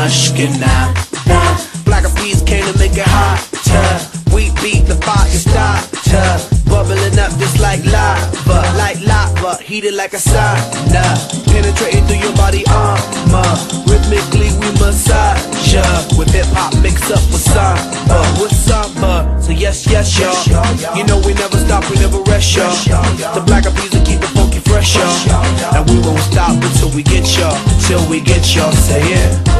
Ashkenaz. Black peas came to make it hotter. We beat the fire starter. Bubbling up just like lava, like lava, heated like a sauna. Penetrating through your body armor. Rhythmically we massage ya. With hip hop mixed up with samba, with samba. So yes, yes, y'all. You know we never stop, we never rest, y'all. The black peas will keep the funky fresh, y'all. And we won't stop until we get y'all, till we get y'all. Say it. Yeah.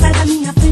Sai da minha.